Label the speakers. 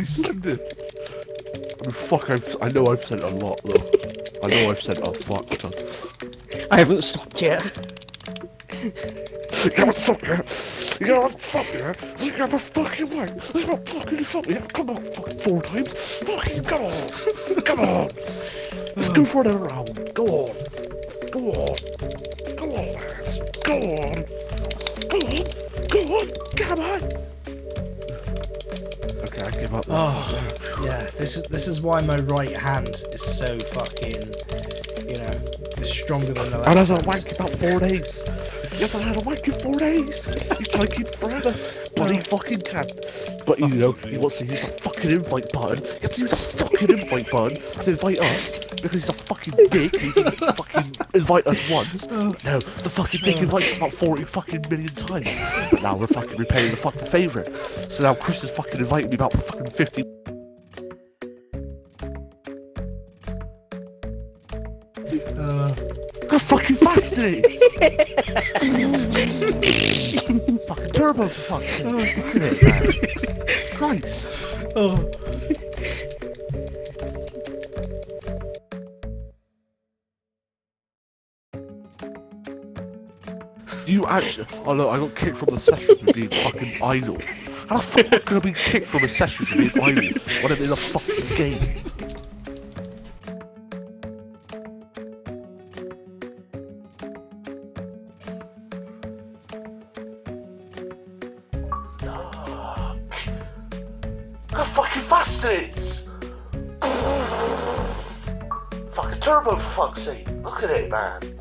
Speaker 1: I mean, fuck, I've, I know I've sent a lot, though. I know I've sent a fuck ton.
Speaker 2: I haven't stopped yet.
Speaker 1: You gotta stop yet? You gotta stop yet? You gotta fucking wait. You gotta fucking stop yet? Come on, fucking four times. Fucking, come on. Come on. Let's go for another round. Go on. Go on. Go on, lads. Go on. Go on. Go on. Come on. Okay, I give up.
Speaker 3: Oh, yeah. This is this is why my right hand is so fucking, you know, is stronger than the left.
Speaker 1: And as I wank about four days. Yes, I had a wank in four days. He's trying to keep it forever, but he fucking can't. But you know, he wants to use the fucking invite button. You have to use the fucking invite button to invite us because he's a fucking dick. He can fucking invite us once. No, the fucking dick invites us about 40 fucking million times. But now we're fucking repaying the fucking favour. So now Chris is fucking inviting me about fucking 50.
Speaker 3: Uh,
Speaker 1: How fucking fast it is! fucking turbo for fuck's sake. Look at it, man. Christ.
Speaker 3: oh.
Speaker 1: Do you actually? Oh look, I got kicked from the session for being fucking idle. How the fuck am I be kicked from a session for being idle when I'm in a fucking game? How fucking fast it is! fucking turbo for fuck's sake! Look at it, man.